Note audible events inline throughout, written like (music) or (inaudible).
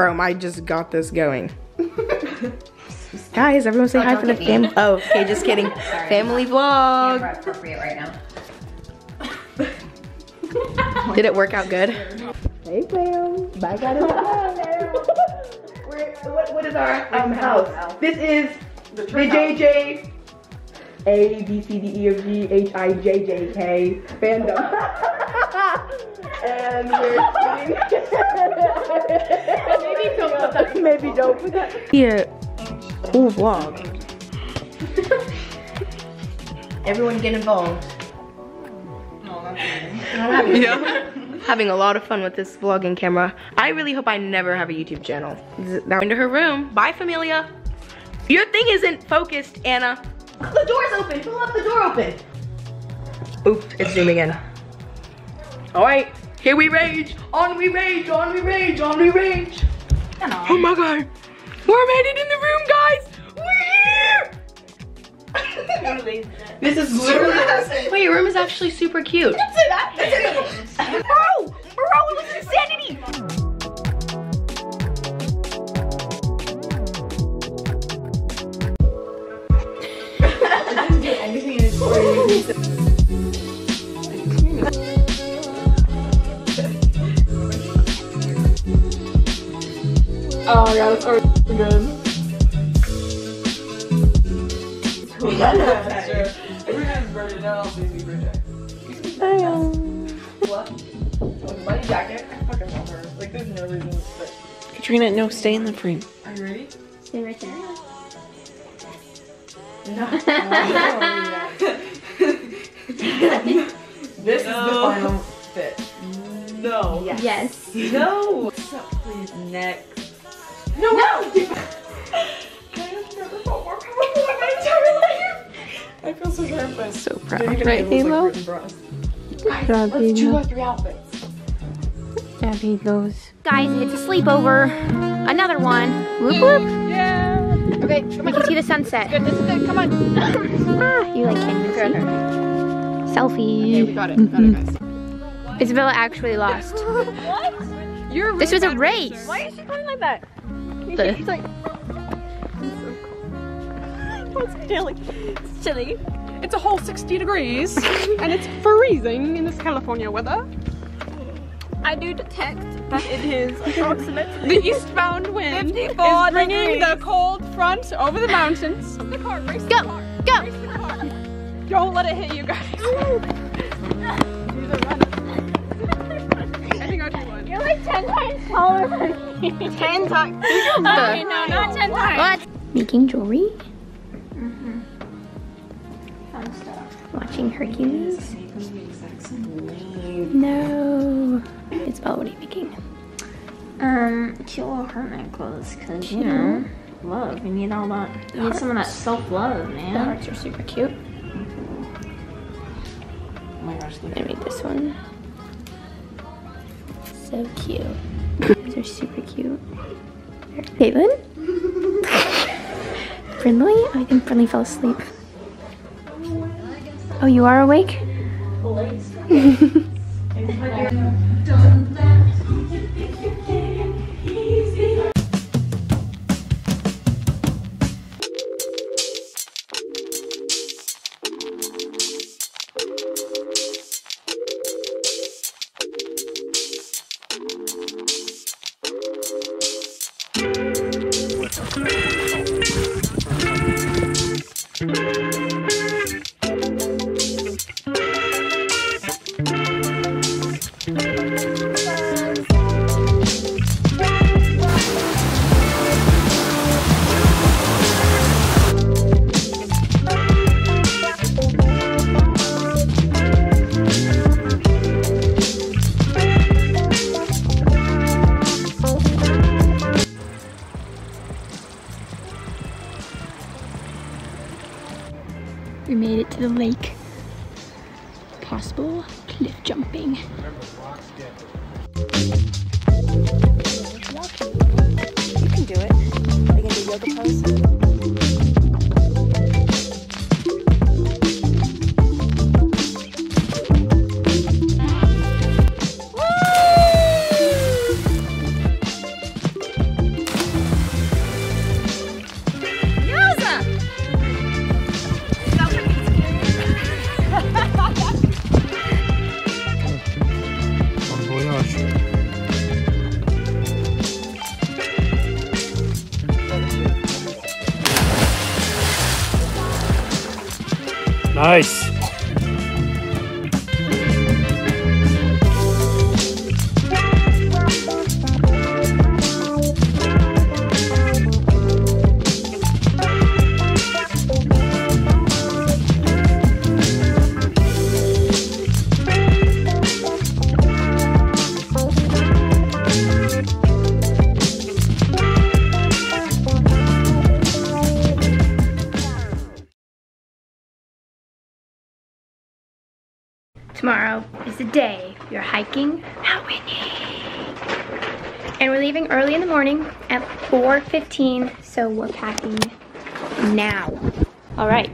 Bro, I just got this going. Guys, everyone say Oh, hi for the get me. fam. Oh, okay, just kidding. (laughs) Family vlog. Camera appropriate right now. (laughs) Did it work out good? Hey fam, back at it. We're, what, what is our um, house? This is the JJ A B C D E F G H I J J K fandom. (laughs) and we're (laughs) maybe don't put that. Maybe don't put that. Yeah, cool vlog. Everyone get involved. Yeah. Having a lot of fun with this vlogging camera. I really hope I never have a YouTube channel. Now into her room. Bye, Familia. Your thing isn't focused, Anna. The door's open. Who left the door open? Oops, it's zooming in. All right, here we rage. On we rage. On we rage. On we rage. Oh my god. We're made it in the room, guys. We're here. this is literally. Wait, your room is actually super cute. Don't say that. Bro, bro, it was insanity. (laughs) (laughs) Oh my god, it's already good. Everyone's burning down, baby Bridget. Money jacket. I fucking love her. Like, there's no reason to sit. Katrina, no, stay in the frame. Are you ready? Stay right there. (laughs) This is the final fit. No. Yes. No. So, please, next. No. No. (laughs) I have never felt more powerful in my entire life? I feel so nervous. So Didn't proud, even right, know Halo? like, written for us. Guys, let's do like three outfits. Abby goes. Guys, it's a sleepover. Another one. Whoop whoop. Yeah. Okay, come We can see the sunset. Good, this is good. Come on. (laughs) Ah, you like candy. Good. Selfie. Okay, we got it. Got it, guys. Isabella actually lost. (laughs) what? You're This was a race. Why is she going like that? (laughs) The- She's like. (laughs) It's chilly. It's chilly. It's a whole 60 degrees (laughs) and it's freezing in this California weather. I do detect that it is approximately The eastbound wind is bringing degrees. the cold front over the mountains. The car, race the Go, car. go. Race the car. Don't let it hit you guys. You're like 10 times taller than me. 10 times. (laughs) Okay, no, Not 10 times. What? Making jewelry. Fun stuff. Watching Hercules. No. Isabella, what are you making? Um, cute little heart necklace, cause you know, love. You need all that. You need some of that self-love, man. The man. hearts are super cute. Oh my gosh, look. I made this one. So cute. (coughs) These are super cute. Caitlin? (laughs) Brindley? Oh, I think Brindley fell asleep. Oh, you are awake? (laughs) can Nice. Tomorrow is the day you're hiking Mount Whitney. And we're leaving early in the morning at 4.15, so we're packing now. All right,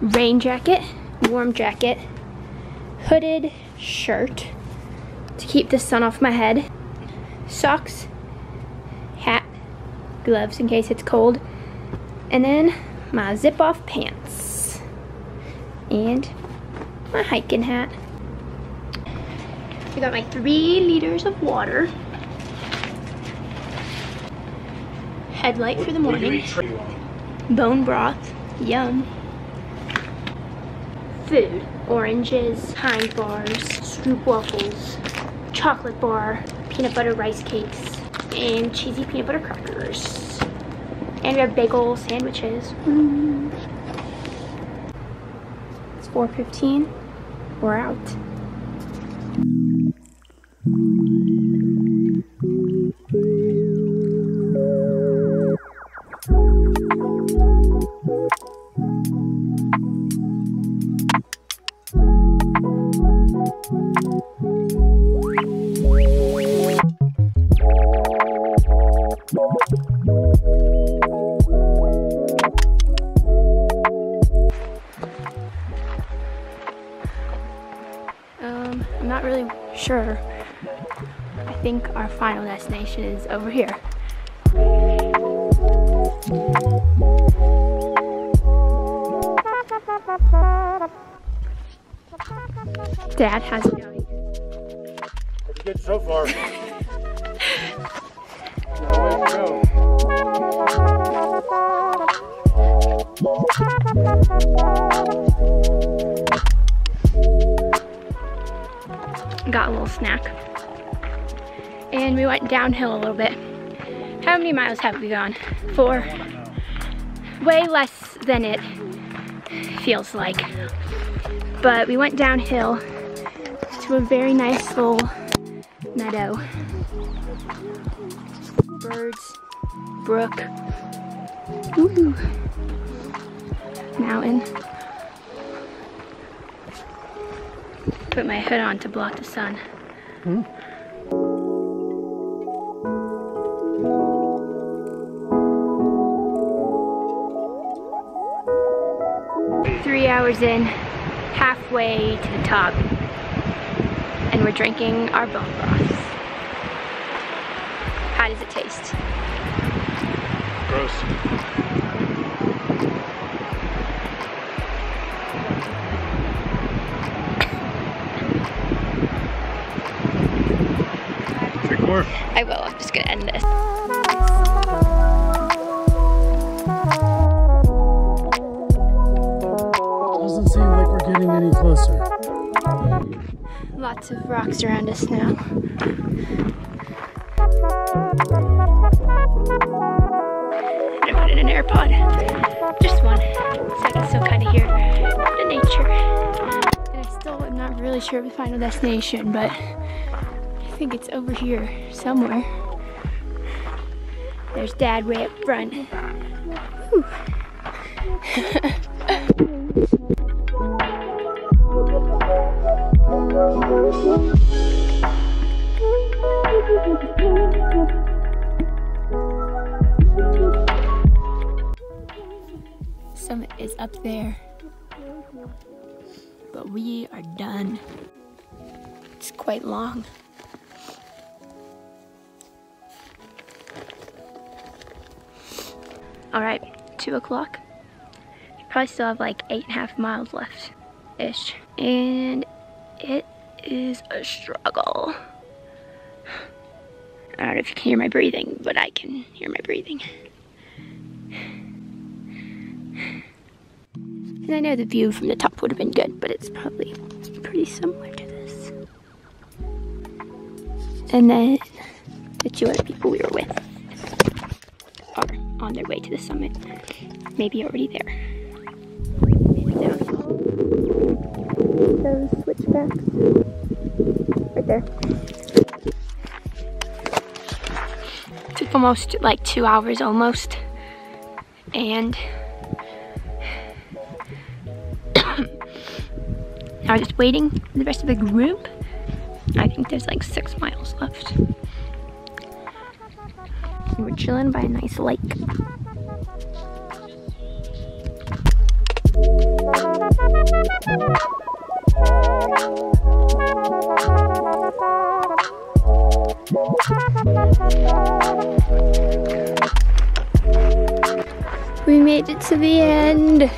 rain jacket, warm jacket, hooded shirt to keep the sun off my head, socks, hat, gloves in case it's cold, and then my zip off pants. And my hiking hat. I got my three liters of water. Headlight for the morning. Bone broth. Yum. Food. Oranges, Heinz bars, stroop waffles, chocolate bar, peanut butter rice cakes, and cheesy peanut butter crackers. And we have bagel sandwiches. Mm. It's 4.15 we're out. Think our final destination is over here. Dad has it going. Pretty good so far. No way to go. Got a little snack. And we went downhill a little bit. How many miles have we gone? Four. Way less than it feels like. But we went downhill to a very nice little meadow. Birds, brook, mountain. Put my hood on to block the sun. Three hours in, halfway to the top, and we're drinking our bone broth. How does it taste? Gross. (laughs) I will, I'm just gonna end this. Getting any closer. Lots of rocks around us now. I put in an AirPod. Just one. So I can still kind of hear the nature. And I still am not really sure of the final destination, but I think it's over here somewhere. There's Dad way up front. (laughs) (laughs) Summit is up there. But we are done. It's quite long. All right, two o'clock. Probably still have like eight and a half miles left ish. And it is a struggle. I don't know if you can hear my breathing, but I can hear my breathing. And I know the view from the top would have been good, but it's probably pretty similar to this. And then the two other people we were with are on their way to the summit. Maybe already there. Maybe those switchbacks. Right there. Took almost like two hours almost. And (coughs) now just waiting for the rest of the group. I think there's like six miles left. We're chilling by a nice lake. (laughs) We made it to the end.